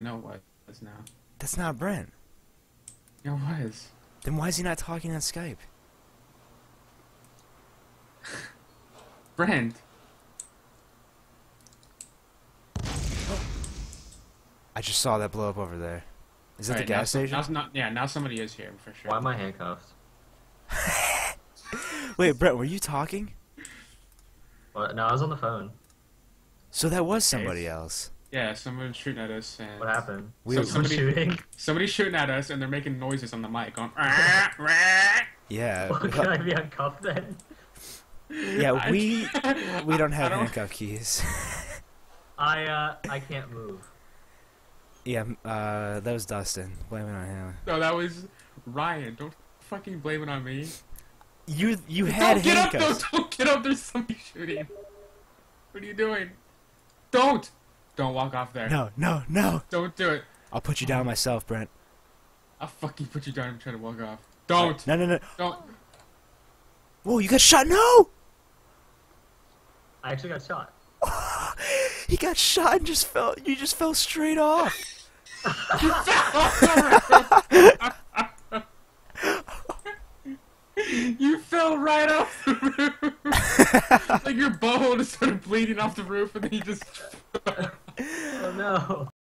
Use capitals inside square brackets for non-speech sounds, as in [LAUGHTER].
No, it was now. That's not Brent. It was. Then why is he not talking on Skype? [LAUGHS] Brent. I just saw that blow up over there. Is that Alright, the now gas some- station? Now, some- not, yeah, now somebody is here for sure. Why am I handcuffed? [LAUGHS] Wait, Brett, were you talking? What? No, I was on the phone. So that was somebody else. Yeah, someone's shooting at us and What happened? We- So somebody- shooting? somebody's shooting at us and they're making noises on the mic going. "Ah, rah." Yeah. [LAUGHS] Well, can I be uncuffed then? yeah, [LAUGHS] we [LAUGHS] we don't have don't- handcuff keys. I uh I can't move. yeah, uh, that was Dustin. Blame it on him. No, that was Ryan. Don't fucking blame it on me. You you had Don't get up, handcuffs. though. Don't get up. There's somebody shooting. What are you doing? Don't. Don't walk off there. No, no, no. Don't do it. I'll put you down myself, Brent. I'll fucking put you down and try to walk off. Don't. No, no, no. Don't. Whoa, you got shot. No. I actually got shot. [LAUGHS] He got shot and just fell. You just fell straight off. [LAUGHS] you fell right off the roof. [LAUGHS] like your butthole just started bleeding off the roof and then you just. No.